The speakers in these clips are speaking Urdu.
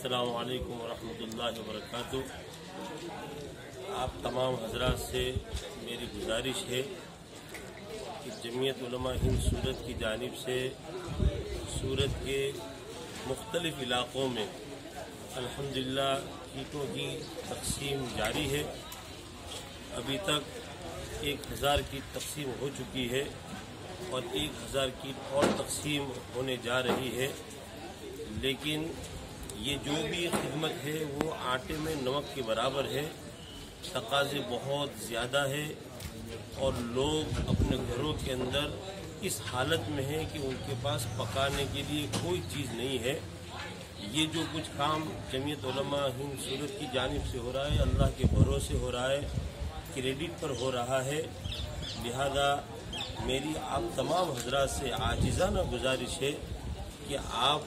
السلام علیکم ورحمۃ اللہ وبرکاتہ۔ آپ تمام حضرات سے میری گزارش ہے کہ جمعیت علماء ہند سورت کی جانب سے سورت کے مختلف علاقوں میں الحمدللہ کیٹوں کی جی تقسیم جاری ہے۔ ابھی تک ایک ہزار کی تقسیم ہو چکی ہے اور ایک ہزار کی اور تقسیم ہونے جا رہی ہے۔ لیکن یہ جو بھی خدمت ہے وہ آٹے میں نمک کے برابر ہے، تقاضے بہت زیادہ ہے اور لوگ اپنے گھروں کے اندر اس حالت میں ہیں کہ ان کے پاس پکانے کے لیے کوئی چیز نہیں ہے۔ یہ جو کچھ کام جمعیت علماء ہند صورت کی جانب سے ہو رہا ہے، اللہ کے بھروسے ہو رہا ہے، کریڈٹ پر ہو رہا ہے، لہذا میری آپ تمام حضرات سے عاجزانہ گزارش ہے کہ آپ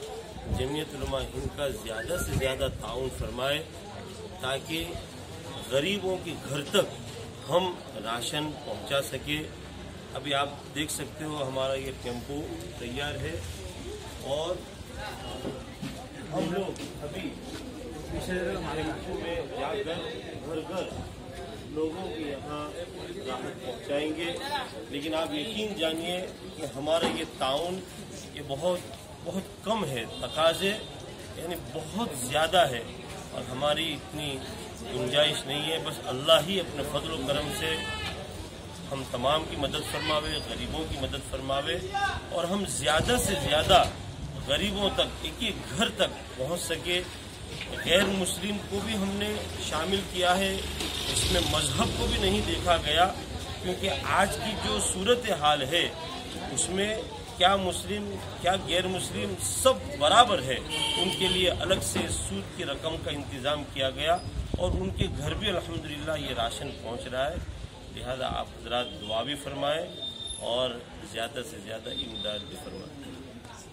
جمعیت علماء ہند کا زیادہ سے زیادہ تعاون فرمائے تاکہ غریبوں کے گھر تک ہم راشن پہنچا سکے۔ ابھی آپ دیکھ سکتے ہو ہمارا یہ ٹیمپو تیار ہے اور ہم لوگ ابھی ٹیمپو میں جا کر گھر گھر لوگوں کے یہاں راحت پہنچائیں گے۔ لیکن آپ یقین جانیے کہ ہمارا یہ تعاون یہ بہت بہت کم ہے، تقاضے یعنی بہت زیادہ ہے۔ اور ہماری اتنی گنجائش نہیں ہے، بس اللہ ہی اپنے فضل و کرم سے ہم تمام کی مدد فرماوے، غریبوں کی مدد فرماوے۔ اور ہم زیادہ سے زیادہ غریبوں تک، ایک ایک گھر تک پہنچ سکے۔ غیر مسلم کو بھی ہم نے شامل کیا ہے، اس میں مذہب کو بھی نہیں دیکھا گیا۔ کیونکہ آج کی جو صورت حال ہے، اس میں کیا مسلم، کیا غیر مسلم سب برابر ہے، ان کے لیے الگ سے سود کی رقم کا انتظام کیا گیا اور ان کے گھر بھی الحمدللہ یہ راشن پہنچ رہا ہے۔ لہذا آپ حضرات دعا بھی فرمائیں اور زیادہ سے زیادہ امداد بھی فرمائیں۔